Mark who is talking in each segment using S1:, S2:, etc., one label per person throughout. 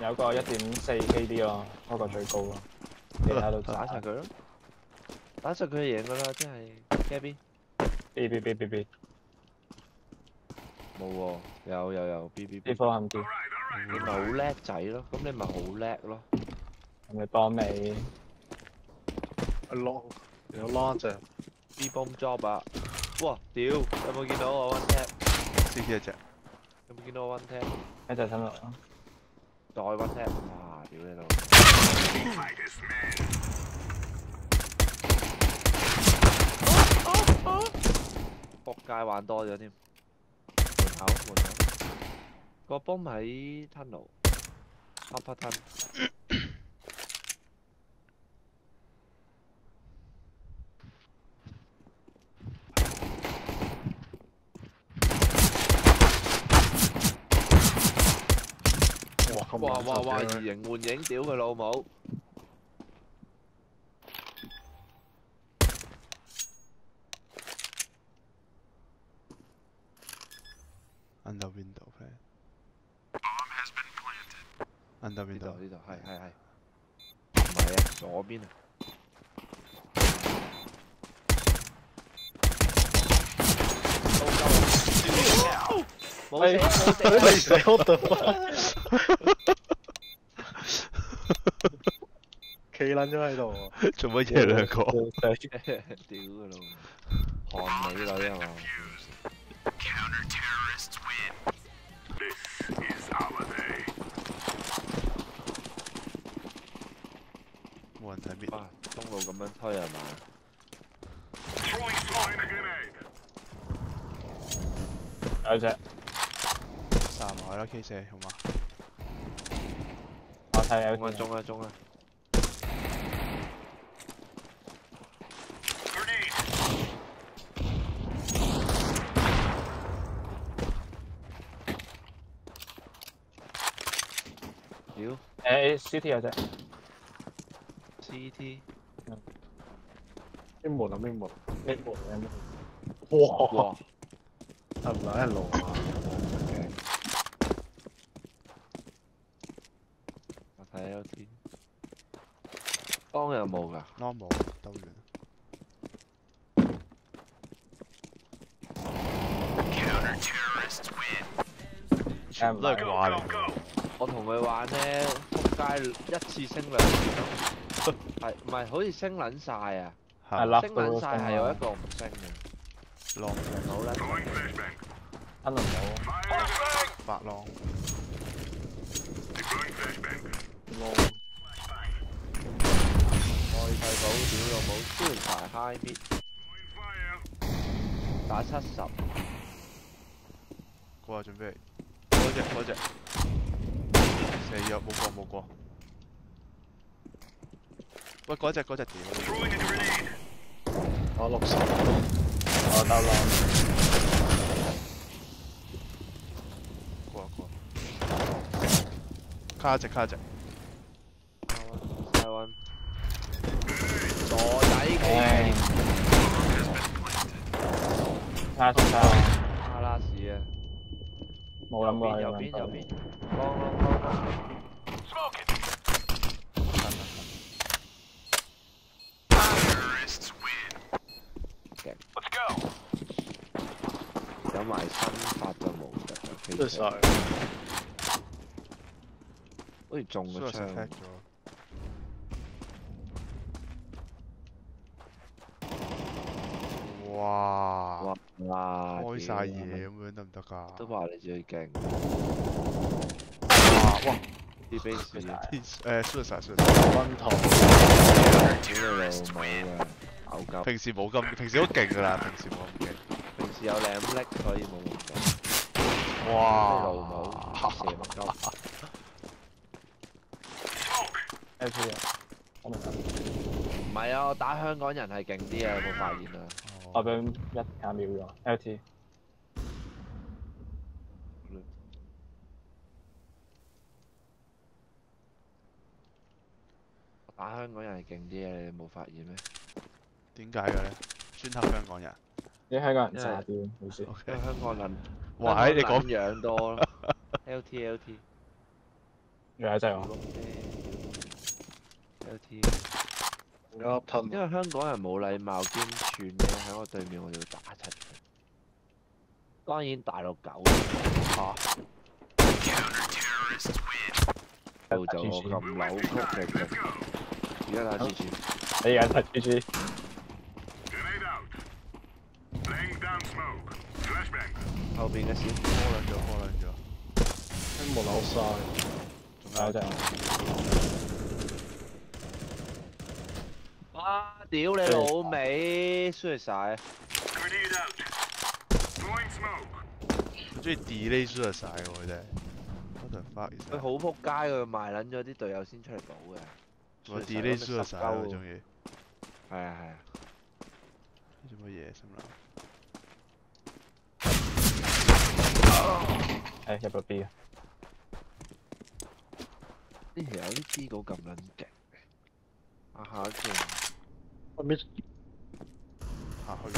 S1: 有个一点四 KD 咯，嗰个最高咯。你喺度
S2: 打实佢咯，打实佢赢噶啦，真系街边。
S1: B B B B B。
S2: 冇喎，有有有 B B
S1: B。科系唔知。
S2: 你咪好叻仔咯，咁你咪好叻咯。
S1: 咁你帮你。
S3: 攞有攞只
S2: B bomb job 啊！哇，屌！有冇见到我 one tap？C
S4: T 一只。
S2: 有冇见到我 one tap？
S1: 喺第三楼，
S2: 再搵车，哇，屌你老！扑界玩多咗添，门口门口，个 bomb 喺 tunnel，哇哇哇！移形換影，屌佢老母
S4: ！Under window fan。Under window
S2: 呢度係係係，唔係啊，左邊啊。冇死冇死，
S3: 我！企撚咗喺度，
S4: 做乜嘢两个？
S2: 屌佢老，韩美女系嘛？
S4: 冇人睇边？
S2: 啊，中路咁样推系嘛？
S1: 有只。
S4: 散埋啦，K 四好嘛？
S1: 我睇有。
S2: 中啊中啊中啊！屌！
S1: 誒 CT 有隻。
S2: CT。
S3: 邊門啊邊門？
S1: 邊門啊邊
S3: 門？哇！係唔係一路啊？
S2: 当有冇㗎？
S4: normal 兜完。全部都系挂嚟㗎。
S2: 我同佢玩咧，仆街一次升两次咯，系唔系好似升撚晒啊？升撚晒系有一个唔升嘅。
S4: 浪
S2: 好啦，
S1: 吞轮到。
S4: 白浪。
S2: 爱世 寶屌又冇，雖然排 high mid，打七十。
S4: 過下，準備。嗰隻嗰隻。死咗，冇過冇過。喂，嗰隻嗰隻屌！
S3: 我六十，
S1: 我兜浪。
S4: 過啊過。卡一隻卡一隻。
S2: 仔嘅。
S1: 卡卡。
S2: 卡拉士啊！
S1: 冇諗過
S2: 右邊右邊，幫幫幫幫。有埋新發就冇嘅，
S3: 出晒。
S2: 好似中咗槍。
S4: 哇！
S2: 哇！
S4: 开晒嘢咁样得唔得㗎？
S2: 都话你最劲。
S4: 哇！哇！
S2: 啲 base
S4: 诶，输晒输晒。
S3: 温头。
S2: 屌你老母啊！咬鸠。
S4: 平时冇咁，平时都劲㗎啦，平时冇咁劲。
S2: 平时有两叻，所以冇咁劲。
S4: 哇！
S2: 老母射乜鸠？
S1: LT 啊！我明
S2: 唔系啊，我打香港人系劲啲啊，有冇发现啊？
S1: 我俾一下秒咗 LT。
S2: 打香港人系劲啲啊，你冇发现咩？
S4: 点解嘅咧？专黑香港人。
S1: 啲香港人渣啲，好似。
S2: 因为香港人。
S4: 哇！你讲
S2: 养多咯。LT LT。
S1: 仲有一只喎，
S2: 碌 因為香港人冇禮貌兼串咧，喺我對面我就會打柒佢。當然大陸狗嚇，到就我咁扭曲嘅腳，而家打 G G，
S1: 你而家睇 G
S5: G，Grenade out. Laying down smoke. Flashbang.
S2: 後邊嘅小
S4: 拖撚咗，拖撚咗，
S3: 冇扭晒，
S1: 仲有一隻，
S2: 屌你老味，衰晒！
S5: Grenade out. Throwing smoke.
S4: 佢中意 delay 输晒喎，佢哋。What the fuck is
S2: 佢
S4: that？
S2: 好扑街，佢卖撚咗啲队友先出嚟补嘅。
S4: 我
S2: 衰晒
S4: delay
S2: 咁咪
S4: 输晒
S2: 十鸠
S4: 喎，中意。
S2: 系啊系啊，
S4: 做乜嘢心谂？
S1: 诶入咗 B 啊，
S2: 呢条友啲资稿咁撚劲嘅。啊下一 件
S3: 啊 mid
S4: 下去。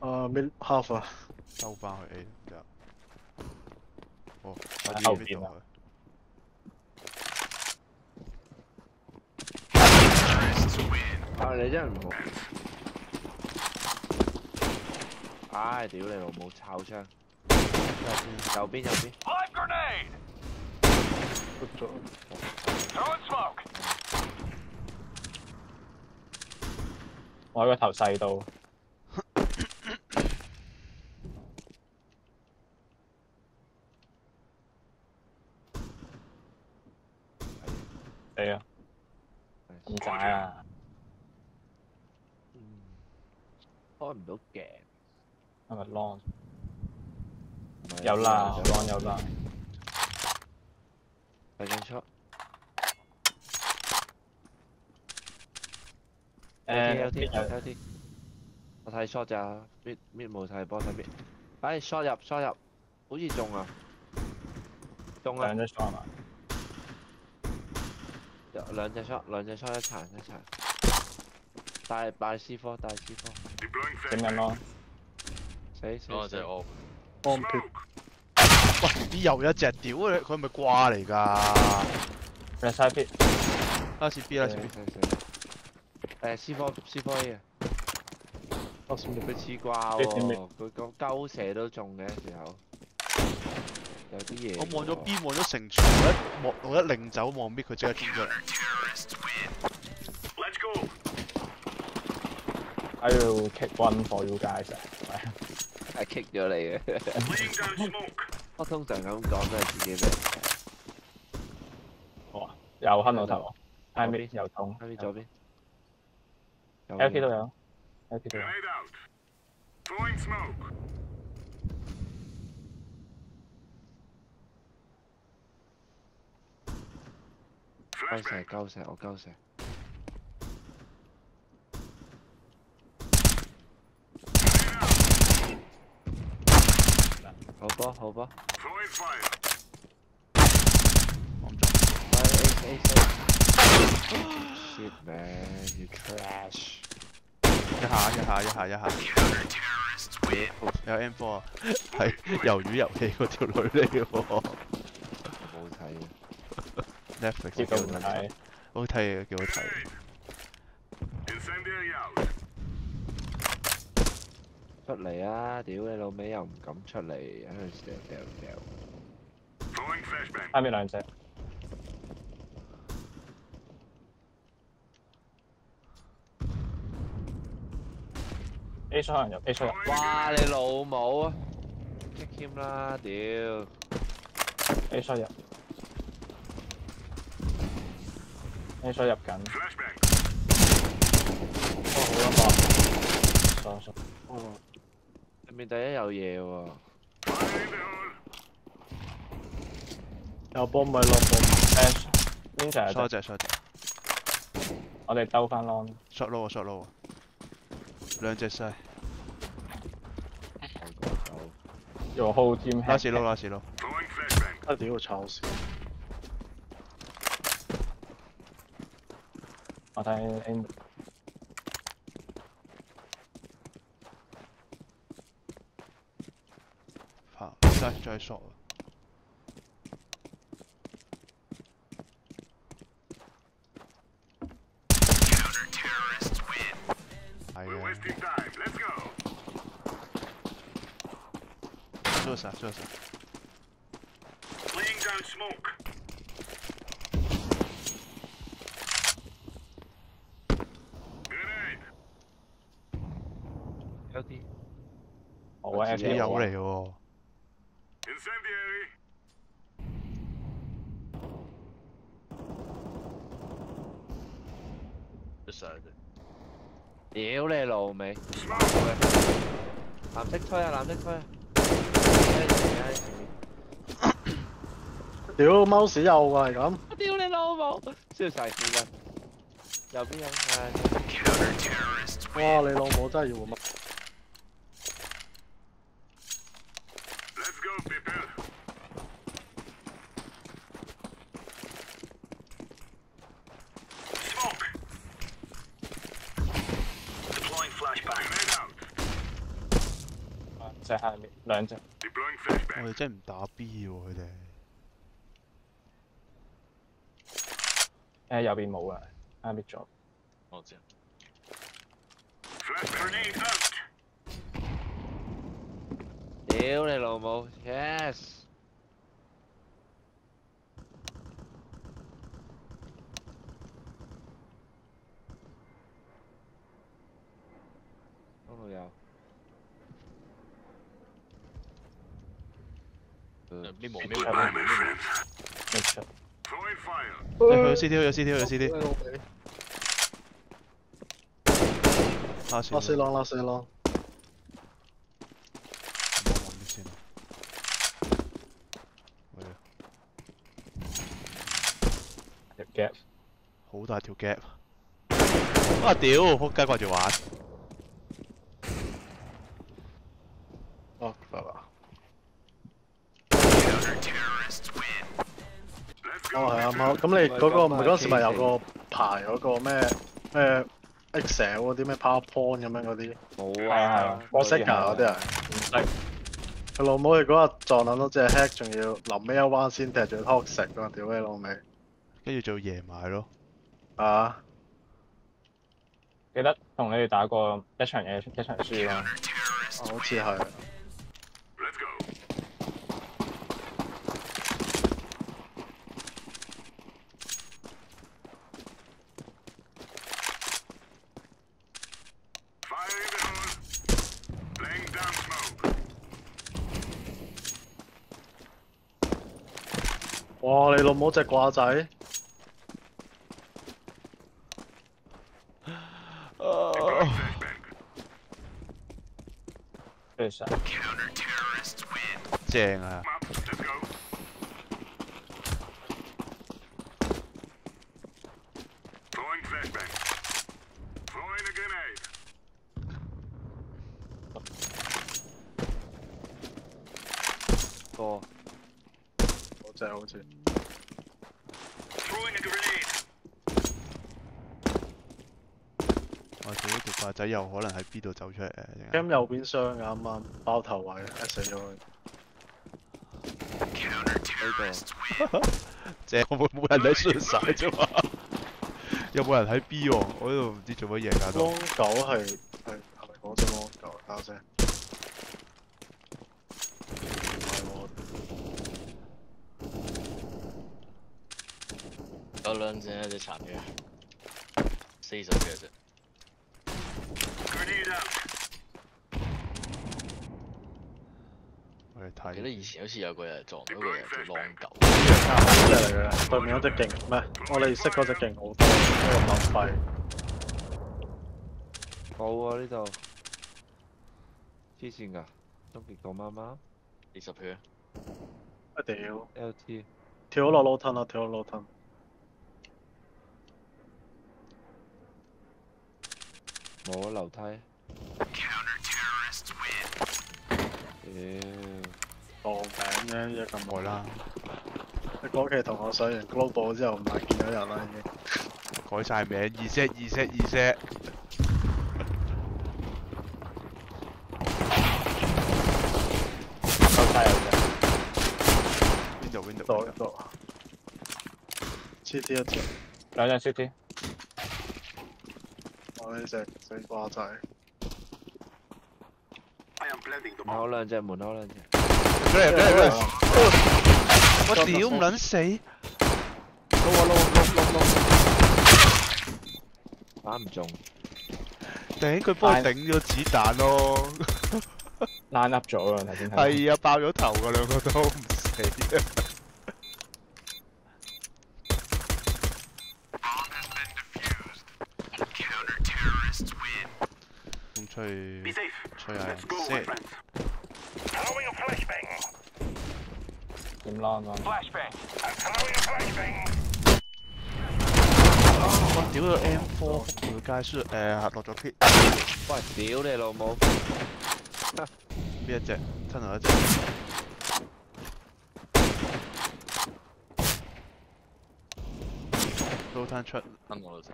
S3: 啊 mid half 啊，
S4: 收翻去 A 之后。哦，
S1: 喺
S4: 我
S1: 后
S4: D
S1: 边
S4: mid
S1: 啊
S4: 度
S2: 啊你真系唔好。唉，屌你老母，炒枪！右边右边，
S5: Live grenade.
S1: 我喺個頭細到，係啊，咁渣啊，
S2: 嗯，開唔到鏡。
S1: 係咪 long？有啦
S2: 有
S1: ，long 有啦，
S2: 第緊出。
S1: 跳贴，
S2: 跳跳。我睇 shot 咋，mid 冇睇，帮我睇 mid。哎，shot 入，shot 入，好似中啊，中啊。
S1: 两只 shot 啊？
S2: 有两只 shot，两只 shot 一残一残。大大 C 傅，大 C
S1: 傅。整
S5: 紧
S1: 咯。
S2: 死死死。
S6: 我。
S4: 喂，依又一只，屌你，佢系咪挂嚟噶？
S1: 两只 B。
S4: 拉屎 B，拉
S2: 屎
S4: B。
S2: 死死死诶 C 科 C 科 A 啊！
S3: 我先
S2: 佢似挂
S1: 你点
S2: 喎，佢个鸠射都中嘅时候，有啲嘢。
S4: 我望咗 B 望咗成场，我一望我一拧走望 B，佢即刻冲出嚟。
S5: Let's go.
S1: I will kick one for you guys 啊，
S2: 系 kick 咗你嘅。
S5: Laying down smoke.
S2: 我通常咁讲都系自己俾人踢。
S1: 好啊，又坑到头，I
S2: 左
S1: mid 又痛
S2: 喺边左
S1: 边。 이렇게 둬요.
S5: 이렇게 둬요. 까우세,
S2: 까우세, 어 까우세. Hoba, hoba.
S5: Throwing fire.
S4: I'm jumping. Fire,
S2: ace, ace, ace. Shit, man, you trash.
S4: 一下一下一下一下。有 M4 啊，系鱿鱼游戏嗰条女嚟嘅喎
S2: 冇睇。
S4: ，Netflix
S1: 接到唔
S4: 几好睇，
S1: 睇，
S4: 好睇嘅几好睇。
S5: Incendiary out.
S2: 出嚟啊！屌你老味又唔敢出嚟，喺度掉掉掉。
S5: Throwing flashbang.
S1: I mid 两只 A 数可能入，A 数入。
S2: 哇，你老母啊！kick him 啦，屌
S1: ！A 数入，A 数入
S5: 紧。
S1: 哇，好幽默。上
S3: 上。
S2: 上面第一有嘢喎。
S3: 有波咪落波
S1: ？Flash，thank
S4: you，
S1: 多
S4: 谢多谢。
S1: 我哋兜翻 long。
S4: short 路啊，short 路啊。兩隻
S2: 曬。
S1: 有後天
S4: 拉屎佬，拉屎
S5: 佬。
S3: 啊屌！炒屎。
S1: 我睇
S4: M。好，再
S5: 再
S4: 说
S5: 了。Time. Let's go.
S4: Suicide, suicide.
S5: Laying down smoke.
S4: Oh,
S5: Incendiary. Decided.
S2: 屌你老味.藍色吹啊，蓝色吹啊！
S3: 屌 mouse 有啊，係咁。
S2: 屌你老母！燒晒附近，右邊有唉，
S3: 哇！你老母真係要乜？
S1: 在下面兩隻，
S4: 我哋真唔打 B 喎，佢哋。
S1: 誒右邊冇啦，啱啱滅
S5: 咗。我知。
S2: 屌你老母，yes。
S6: 呢冇
S5: Goodbye, my friends.
S1: 搣出，
S5: Throwing fire.
S4: 诶去 C T 去 C T 去 C T。拉线。
S3: 拉死浪，拉死浪。
S4: 我望啲先。喂，
S1: 条 gap
S4: 好大条 gap。啊屌！仆街挂住玩。
S3: 咁你嗰個唔係嗰時咪有個排嗰個咩咩 Excel 嗰啲咩 PowerPoint 咁樣嗰啲
S2: 冇
S1: 啊
S3: 我識㗎嗰啲啊。
S1: 唔識，
S3: 佢老母佢嗰日撞撚到隻 hack，仲要臨尾一彎先踢住食㗎，屌你老味！
S4: 跟住就夜埋咯。
S3: 啊，
S1: 記得同你哋打過一場嘢一場輸咯。
S3: 好似係。老母隻掛仔，
S1: 誒，咩事，
S4: 正啊！我做呢条怪仔有可能喺 B 度走出嚟嘅。阵间
S3: Cam 右边双嘅啱啱爆头位，死咗佢。
S2: 呢个
S4: 正会冇人喺顺晒啫嘛。有冇人喺 B 喎？我呢度唔知做乜嘢㗎都。
S3: Long 九系系系咪嗰只 Long 九？等下先。唔系喎，
S6: 有两只一只残嘅，四十嘅啫。
S4: 我哋
S6: 記得以前好似有個人撞到個人叫浪狗，
S3: 嗰隻嚟嘅，對面嗰隻勁，唔係我哋識嗰隻勁好多，嗰個鬥費。
S2: 冇啊呢度，黐線㗎，終結個媽媽
S6: 二十血。
S3: 啊屌
S2: ！LT
S3: 跳落路吞啦，跳落路吞。
S2: 冇啊樓梯。屌，
S3: 當餅啫，一咁耐
S4: 啦，
S3: 你嗰期同我上完 Global 之後，唔係見咗人啦已經。
S4: 改晒名，二 set 二 set 二 set。
S1: 收晒有隻
S4: ，window window
S3: 度
S4: window。
S3: 度。CT 一條，
S1: 兩隻 CT，
S3: 我我呢隻死瓜仔。
S2: 门
S5: bomb.
S2: 口两只，门口两只。
S4: 俾嚟俾嚟俾嚟！我屌唔撚死！
S3: 捞啊捞捞捞捞！
S2: 打唔中，
S4: 顶佢帮我顶咗子弹咯。
S1: 拉 up 咗啊！头先睇。
S4: 系啊，爆咗头㗎两个都唔死啊！咁出
S5: Be
S4: 去
S5: safe.
S4: 吹下人
S5: Let's go, my
S4: 先。
S1: 點拉啊
S5: ？Flashbang. I'm throwing a flashbang.
S4: 我屌個 M4 仆條街輸誒落咗 P
S2: 喂，屌你老母！
S4: 邊一隻？吞頭一隻。都攤出，
S6: 啱我都識。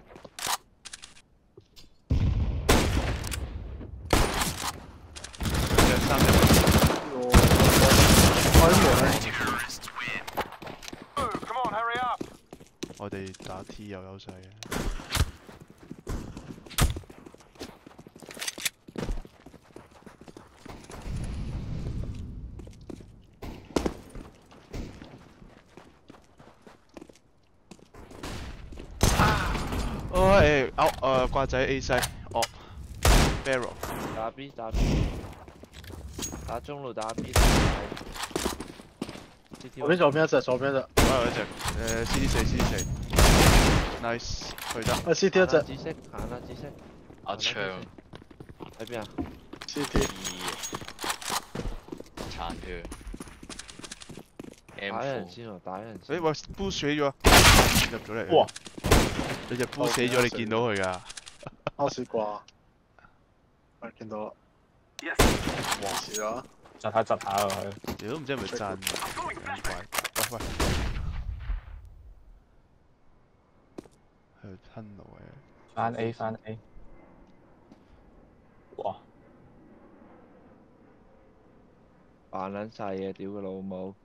S4: 兩三隻。打 T 有優勢嘅。哦誒，歐誒掛仔 A 西，哦，Barrel，
S2: 打 B 打 B，打中路打 B。
S3: 左邊左邊一隻，左邊一隻。
S4: 我有一隻誒 CD 四 CD 四，nice，去得。
S3: 喂，C T 一隻
S2: 紫色，行啦紫色。
S6: 阿昌
S2: 喺邊啊
S3: ？，C T
S6: 二殘血
S2: 打人先喎，打人先。
S4: 誒，喂，Boo 死咗，入咗嚟。
S1: 哇！
S4: 你隻 Boo 死咗，你見到佢㗎？
S3: 開始掛。喂，見到啦
S5: ，Yes.
S3: 黃事啦。
S1: 窒下窒下啊佢。
S4: 屌都唔知係咪真。喂喂，去吞路嘅。
S1: 翻 A 翻 A。哇！
S2: 扮撚晒嘢，屌佢老母！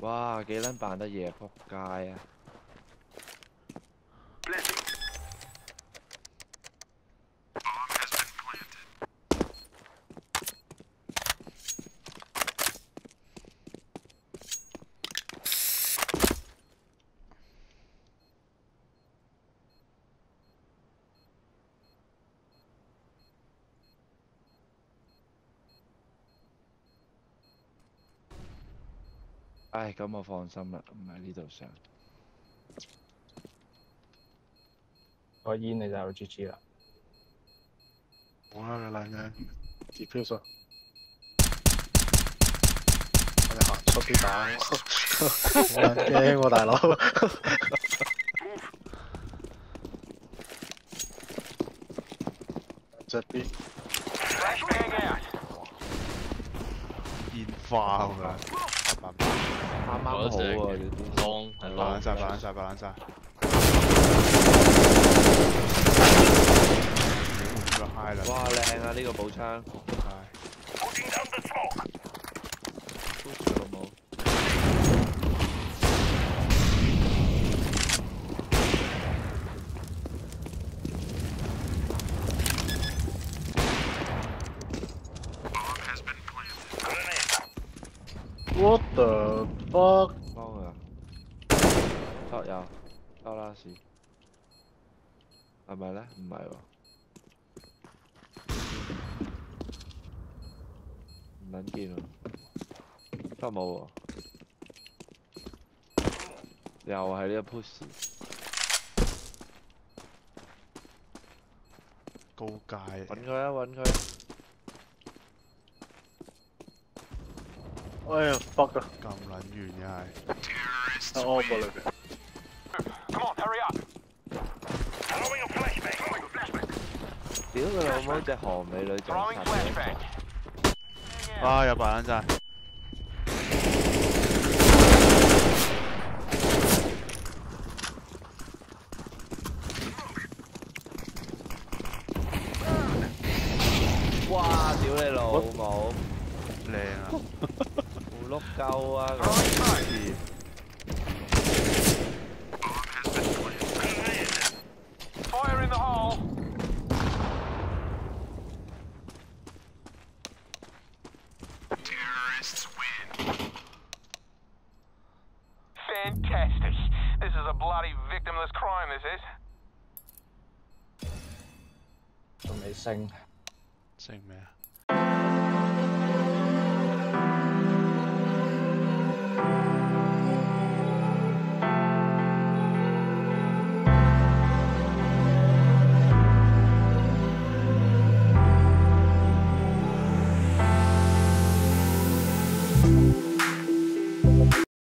S2: 哇，幾撚扮得嘢，仆街啊！唉，咁我放心啦，唔喺呢度上。
S1: 個煙你就有 GG 啦。
S3: 冇啦，你靚嘅 defuse 啊！我哋行出啲打，好撚驚喎大佬。隻
S5: B，Flashbang out.
S4: 煙花咁樣，白白
S2: 啱啱好喎，呢啲。
S6: long 系
S4: 白冷
S6: long
S4: 晒，白冷晒，白冷晒。咁就 high 啦，
S2: 哇，靓啊！呢个步枪，
S4: high。
S5: Putting down the smoke.
S2: push 佢老母。
S3: What the fuck？
S2: 幫佢啊！托右，多拉屎，係咪咧？唔係喎，唔撚見喎，都冇喎，又係呢個 push，
S4: 高階
S2: 揾佢啊！揾佢，
S3: 哎呀，fuck 啊！
S4: 咁撚遠嘅係。
S3: 喺安部裏邊。
S5: Come on, hurry up. Throwing a flashbang.
S2: 屌佢老母只韓美女仲
S5: flashbang.
S2: 嘅，
S4: 啊！有白冷晒。
S2: 胡碌鸠啊！
S5: Fire in the hole. Terrorists win. Fantastic. This is a bloody victimless crime, this is.
S1: 仲未升，
S4: 升咩啊？